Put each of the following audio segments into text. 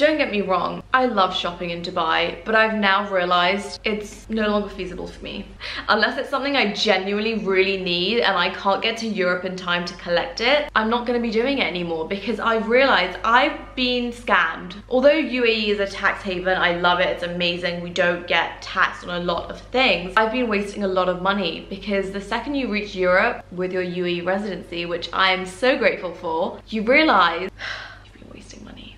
Don't get me wrong, I love shopping in Dubai, but I've now realized it's no longer feasible for me. Unless it's something I genuinely really need and I can't get to Europe in time to collect it, I'm not gonna be doing it anymore because I've realized I've been scammed. Although UAE is a tax haven, I love it, it's amazing, we don't get taxed on a lot of things. I've been wasting a lot of money because the second you reach Europe with your UAE residency, which I am so grateful for, you realize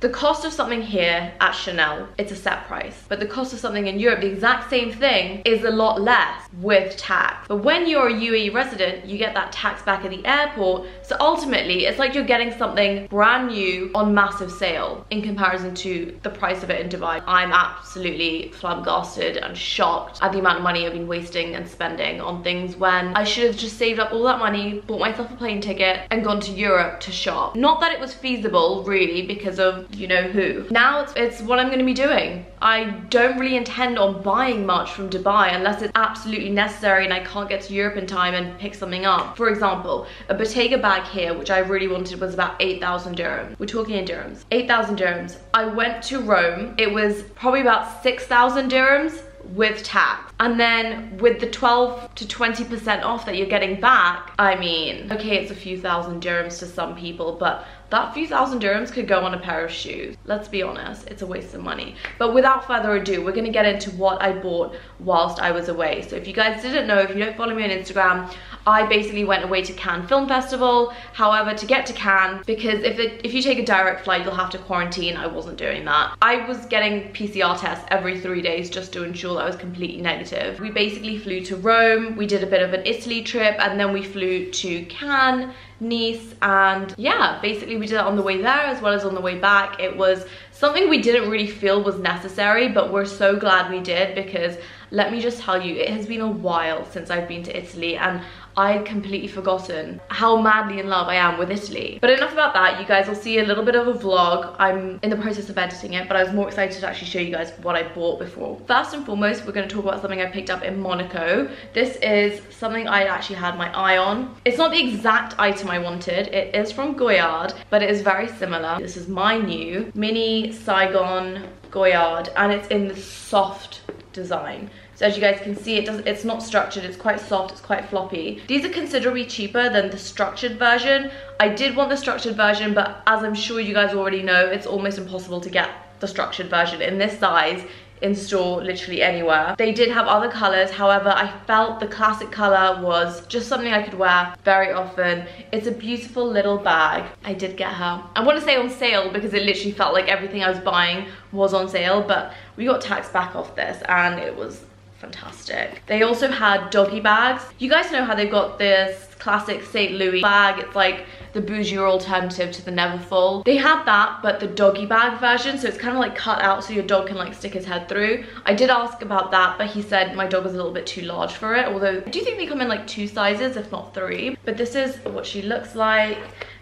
the cost of something here at Chanel, it's a set price. But the cost of something in Europe, the exact same thing, is a lot less with tax. But when you're a UAE resident, you get that tax back at the airport. So ultimately, it's like you're getting something brand new on massive sale in comparison to the price of it in Dubai. I'm absolutely flabbergasted and shocked at the amount of money I've been wasting and spending on things when I should have just saved up all that money, bought myself a plane ticket and gone to Europe to shop. Not that it was feasible really because of you know who. Now it's, it's what I'm gonna be doing. I don't really intend on buying much from Dubai unless it's absolutely necessary and I can't get to Europe in time and pick something up. For example, a Bottega bag here, which I really wanted was about 8,000 dirhams. We're talking in dirhams. 8,000 dirhams. I went to Rome. It was probably about 6,000 dirhams with tax. And then with the 12 to 20% off that you're getting back, I mean, okay, it's a few thousand dirhams to some people, but that few thousand dirhams could go on a pair of shoes. Let's be honest, it's a waste of money. But without further ado, we're gonna get into what I bought whilst I was away. So if you guys didn't know, if you don't follow me on Instagram, I basically went away to Cannes Film Festival. However, to get to Cannes, because if, it, if you take a direct flight, you'll have to quarantine. I wasn't doing that. I was getting PCR tests every three days just to ensure that I was completely negative. We basically flew to Rome, we did a bit of an Italy trip, and then we flew to Cannes, Nice, and yeah, basically we did that on the way there as well as on the way back. It was something we didn't really feel was necessary, but we're so glad we did because let me just tell you, it has been a while since I've been to Italy and I had completely forgotten how madly in love I am with Italy. But enough about that, you guys will see a little bit of a vlog. I'm in the process of editing it, but I was more excited to actually show you guys what I bought before. First and foremost, we're gonna talk about something I picked up in Monaco. This is something I actually had my eye on. It's not the exact item I wanted. It is from Goyard, but it is very similar. This is my new mini Saigon Goyard, and it's in the soft design. So as you guys can see, it does, it's not structured, it's quite soft, it's quite floppy. These are considerably cheaper than the structured version. I did want the structured version, but as I'm sure you guys already know, it's almost impossible to get the structured version in this size in store literally anywhere. They did have other colors, however, I felt the classic color was just something I could wear very often. It's a beautiful little bag. I did get her. I want to say on sale because it literally felt like everything I was buying was on sale, but we got tax back off this and it was fantastic. They also had doggy bags. You guys know how they've got this classic St. Louis bag. It's like the bougie alternative to the Neverfull. They had that, but the doggy bag version, so it's kind of like cut out so your dog can like stick his head through. I did ask about that, but he said my dog was a little bit too large for it, although I do think they come in like two sizes, if not three. But this is what she looks like.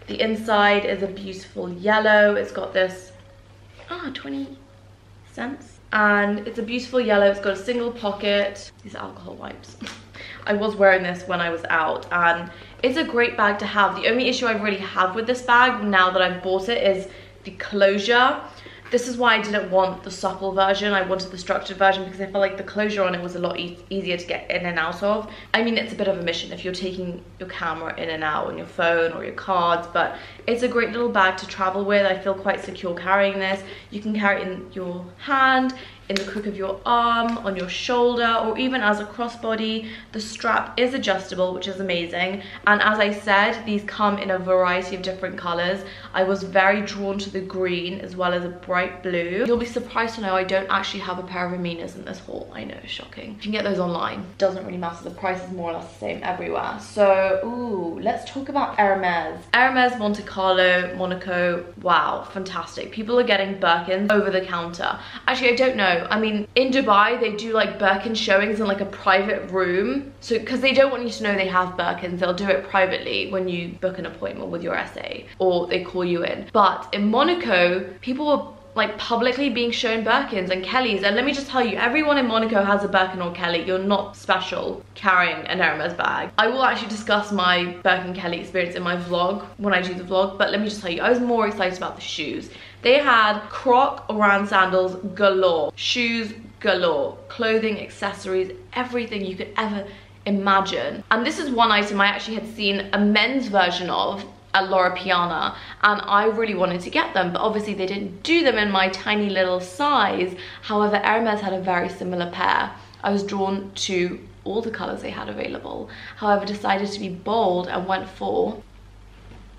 The inside is a beautiful yellow. It's got this, ah, 20 cents and it's a beautiful yellow. It's got a single pocket. These are alcohol wipes. I was wearing this when i was out and it's a great bag to have. The only issue i really have with this bag now that i've bought it is the closure this is why I didn't want the supple version. I wanted the structured version because I felt like the closure on it was a lot e easier to get in and out of. I mean, it's a bit of a mission if you're taking your camera in and out on your phone or your cards, but it's a great little bag to travel with. I feel quite secure carrying this. You can carry it in your hand in the crook of your arm, on your shoulder, or even as a crossbody. The strap is adjustable, which is amazing. And as I said, these come in a variety of different colors. I was very drawn to the green as well as a bright blue. You'll be surprised to know I don't actually have a pair of Aminas in this haul. I know, shocking. You can get those online. Doesn't really matter. The price is more or less the same everywhere. So, ooh, let's talk about Hermes. Hermes Monte Carlo, Monaco. Wow, fantastic. People are getting Birkins over the counter. Actually, I don't know I mean, in Dubai, they do like Birkin showings in like a private room. So, because they don't want you to know they have Birkins, they'll do it privately when you book an appointment with your SA or they call you in. But in Monaco, people were like publicly being shown Birkins and Kellys. And let me just tell you, everyone in Monaco has a Birkin or Kelly. You're not special carrying an Hermes bag. I will actually discuss my Birkin Kelly experience in my vlog when I do the vlog, but let me just tell you, I was more excited about the shoes. They had Croc Oran sandals galore, shoes galore, clothing, accessories, everything you could ever imagine. And this is one item I actually had seen a men's version of at Loro Piana and I really wanted to get them but obviously they didn't do them in my tiny little size. However Hermes had a very similar pair. I was drawn to all the colors they had available. However decided to be bold and went for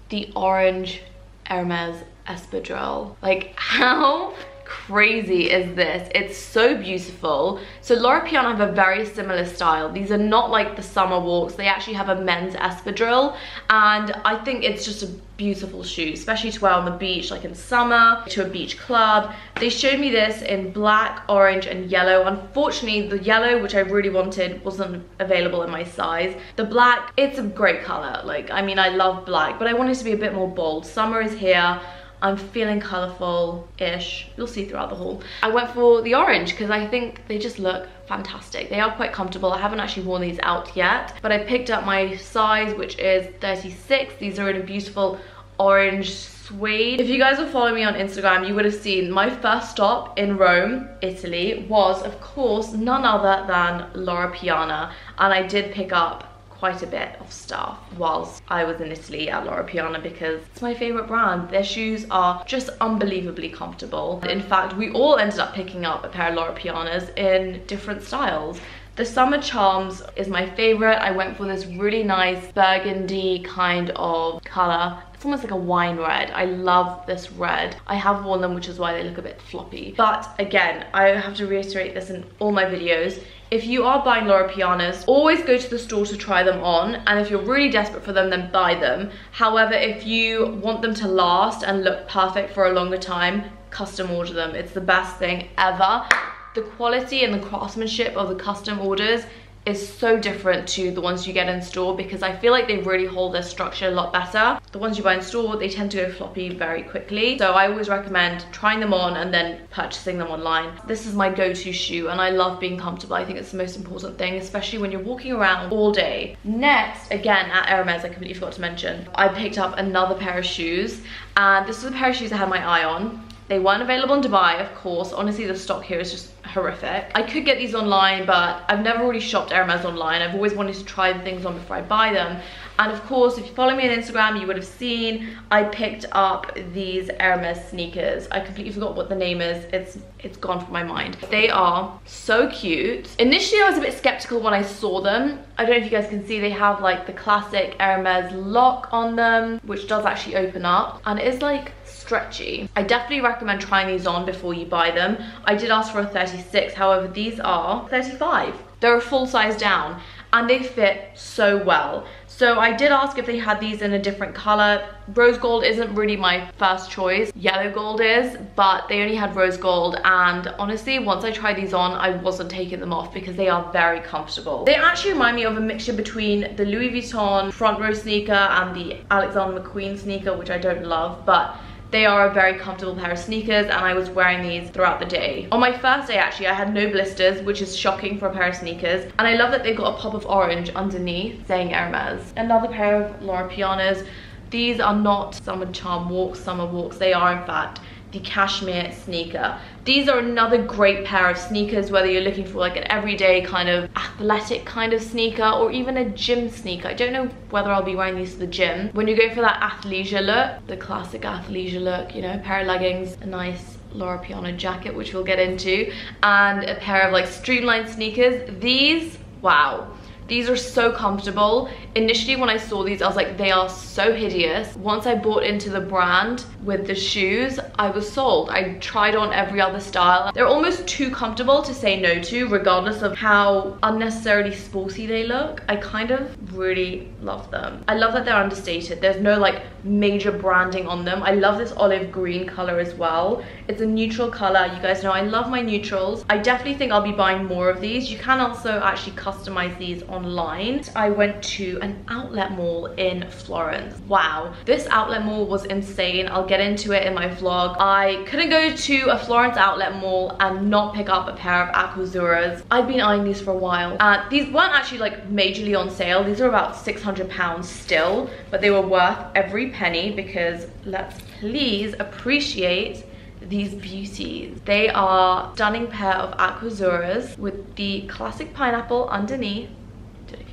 the orange Hermes espadrille. Like how crazy is this? It's so beautiful. So Loro Piana have a very similar style. These are not like the summer walks. They actually have a men's espadrille. And I think it's just a beautiful shoe, especially to wear on the beach, like in summer, to a beach club. They showed me this in black, orange, and yellow. Unfortunately, the yellow, which I really wanted, wasn't available in my size. The black, it's a great color. Like, I mean, I love black, but I wanted to be a bit more bold. Summer is here. I'm feeling colourful-ish. You'll see throughout the haul. I went for the orange because I think they just look fantastic. They are quite comfortable. I haven't actually worn these out yet, but I picked up my size, which is 36. These are in a beautiful orange suede. If you guys will following me on Instagram, you would have seen my first stop in Rome, Italy, was of course none other than Loro Piana. And I did pick up quite a bit of stuff whilst I was in Italy at Loro Piana because it's my favorite brand. Their shoes are just unbelievably comfortable. In fact, we all ended up picking up a pair of Loro Pianas in different styles. The Summer Charms is my favorite. I went for this really nice burgundy kind of color. It's almost like a wine red. I love this red. I have worn them, which is why they look a bit floppy. But again, I have to reiterate this in all my videos. If you are buying Loro Pianas, always go to the store to try them on. And if you're really desperate for them, then buy them. However, if you want them to last and look perfect for a longer time, custom order them. It's the best thing ever. The quality and the craftsmanship of the custom orders is so different to the ones you get in store because I feel like they really hold their structure a lot better. The ones you buy in store, they tend to go floppy very quickly. So I always recommend trying them on and then purchasing them online. This is my go-to shoe and I love being comfortable. I think it's the most important thing, especially when you're walking around all day. Next, again, at Hermes, I completely forgot to mention, I picked up another pair of shoes and this is a pair of shoes I had my eye on. They weren't available in Dubai, of course. Honestly, the stock here is just horrific. I could get these online, but I've never really shopped Hermes online. I've always wanted to try the things on before I buy them. And of course, if you follow me on Instagram, you would have seen I picked up these Hermes sneakers. I completely forgot what the name is. It's it's gone from my mind. They are so cute. Initially, I was a bit skeptical when I saw them. I don't know if you guys can see, they have like the classic Hermes lock on them, which does actually open up. And it is like stretchy. I definitely recommend trying these on before you buy them. I did ask for a 36, however, these are 35. They're a full size down and they fit so well. So I did ask if they had these in a different color. Rose gold isn't really my first choice. Yellow gold is, but they only had rose gold. And honestly, once I tried these on, I wasn't taking them off because they are very comfortable. They actually remind me of a mixture between the Louis Vuitton front row sneaker and the Alexander McQueen sneaker, which I don't love, but they are a very comfortable pair of sneakers and I was wearing these throughout the day. On my first day actually I had no blisters which is shocking for a pair of sneakers and I love that they've got a pop of orange underneath saying Hermes. Another pair of Loro Pianas. These are not summer charm walks, summer walks. They are in fact the cashmere sneaker. These are another great pair of sneakers, whether you're looking for like an everyday kind of athletic kind of sneaker or even a gym sneaker. I don't know whether I'll be wearing these to the gym. When you go for that athleisure look, the classic athleisure look, you know, a pair of leggings, a nice Loro Piana jacket, which we'll get into, and a pair of like streamlined sneakers. These, wow these are so comfortable. Initially when I saw these, I was like, they are so hideous. Once I bought into the brand with the shoes, I was sold. I tried on every other style. They're almost too comfortable to say no to, regardless of how unnecessarily sporty they look. I kind of really love them. I love that they're understated. There's no like major branding on them. I love this olive green color as well. It's a neutral color. You guys know I love my neutrals. I definitely think I'll be buying more of these. You can also actually customize these online. I went to an outlet mall in Florence. Wow, this outlet mall was insane. I'll get into it in my vlog. I couldn't go to a Florence outlet mall and not pick up a pair of Aquazzuras. I'd been eyeing these for a while. Uh, these weren't actually like majorly on sale. These are about 600 pounds still, but they were worth every penny because let's please appreciate these beauties. They are stunning pair of Aquazzuras with the classic pineapple underneath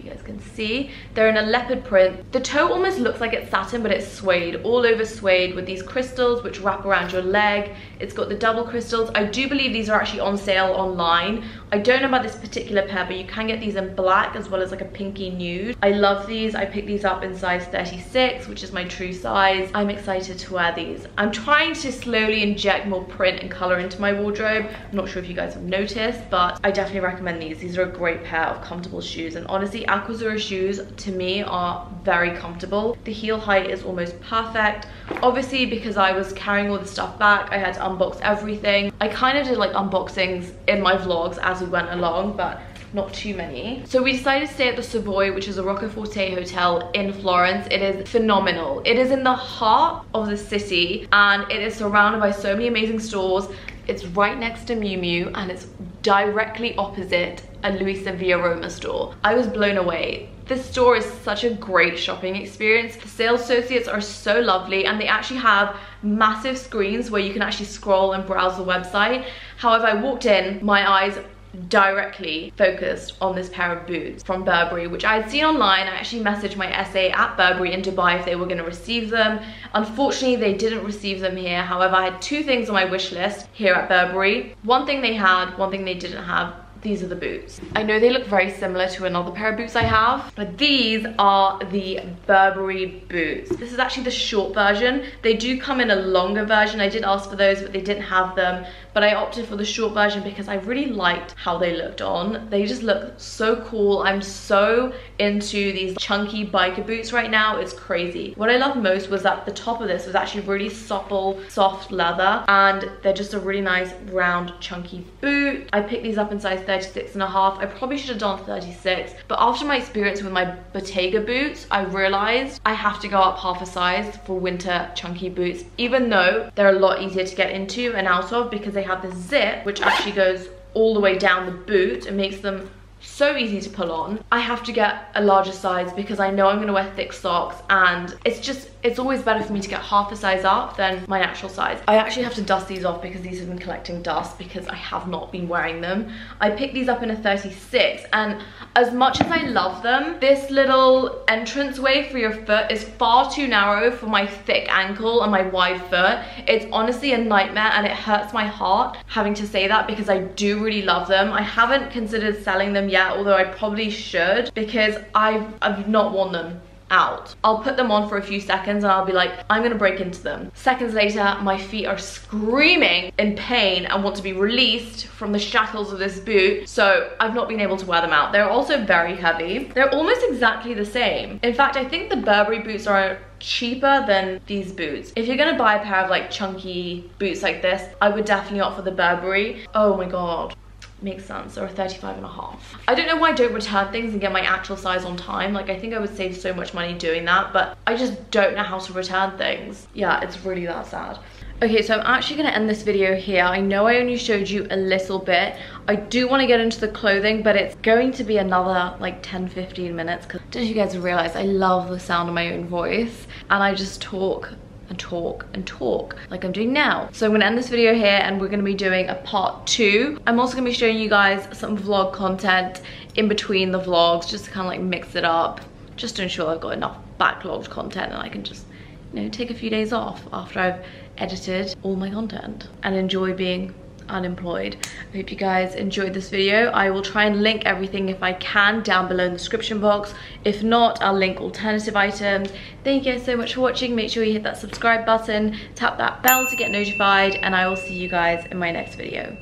you guys can see. They're in a leopard print. The toe almost looks like it's satin, but it's suede, all over suede with these crystals which wrap around your leg. It's got the double crystals. I do believe these are actually on sale online. I don't know about this particular pair, but you can get these in black as well as like a pinky nude. I love these. I picked these up in size 36, which is my true size. I'm excited to wear these. I'm trying to slowly inject more print and color into my wardrobe. I'm not sure if you guys have noticed, but I definitely recommend these. These are a great pair of comfortable shoes. And honestly, Aquazzura shoes to me are very comfortable. The heel height is almost perfect. Obviously, because I was carrying all the stuff back, I had to unbox everything. I kind of did like unboxings in my vlogs as we went along, but not too many. So we decided to stay at the Savoy, which is a Rocco Forte hotel in Florence. It is phenomenal. It is in the heart of the city and it is surrounded by so many amazing stores. It's right next to Miu Miu and it's directly opposite a Luisa Via Roma store. I was blown away. This store is such a great shopping experience. The sales associates are so lovely and they actually have massive screens where you can actually scroll and browse the website. However, I walked in, my eyes directly focused on this pair of boots from Burberry, which I had seen online. I actually messaged my SA at Burberry in Dubai if they were gonna receive them. Unfortunately, they didn't receive them here. However, I had two things on my wish list here at Burberry. One thing they had, one thing they didn't have these are the boots. I know they look very similar to another pair of boots I have, but these are the Burberry boots. This is actually the short version. They do come in a longer version. I did ask for those, but they didn't have them but I opted for the short version because I really liked how they looked on. They just look so cool. I'm so into these chunky biker boots right now. It's crazy. What I love most was that the top of this was actually really supple, soft leather, and they're just a really nice round chunky boot. I picked these up in size 36 and a half. I probably should have done 36, but after my experience with my Bottega boots, I realized I have to go up half a size for winter chunky boots, even though they're a lot easier to get into and out of because they have this zip which actually goes all the way down the boot and makes them so easy to pull on. I have to get a larger size because I know I'm gonna wear thick socks and it's just, it's always better for me to get half a size up than my natural size. I actually have to dust these off because these have been collecting dust because I have not been wearing them. I picked these up in a 36 and as much as I love them, this little entrance way for your foot is far too narrow for my thick ankle and my wide foot. It's honestly a nightmare and it hurts my heart having to say that because I do really love them. I haven't considered selling them yet, although I probably should because I've, I've not worn them out. I'll put them on for a few seconds and I'll be like, I'm gonna break into them. Seconds later, my feet are screaming in pain and want to be released from the shackles of this boot. So I've not been able to wear them out. They're also very heavy. They're almost exactly the same. In fact, I think the Burberry boots are cheaper than these boots. If you're gonna buy a pair of like chunky boots like this, I would definitely opt for the Burberry. Oh my God makes sense or a 35 and a half i don't know why i don't return things and get my actual size on time like i think i would save so much money doing that but i just don't know how to return things yeah it's really that sad Okay, so I'm actually gonna end this video here. I know I only showed you a little bit. I do wanna get into the clothing, but it's going to be another like 10, 15 minutes. Cause don't you guys realize I love the sound of my own voice and I just talk and talk and talk like I'm doing now. So I'm gonna end this video here and we're gonna be doing a part two. I'm also gonna be showing you guys some vlog content in between the vlogs just to kind of like mix it up just to ensure I've got enough backlogged content and I can just you know take a few days off after I've edited all my content and enjoy being unemployed. I hope you guys enjoyed this video. I will try and link everything if I can down below in the description box. If not, I'll link alternative items. Thank you guys so much for watching. Make sure you hit that subscribe button, tap that bell to get notified, and I will see you guys in my next video.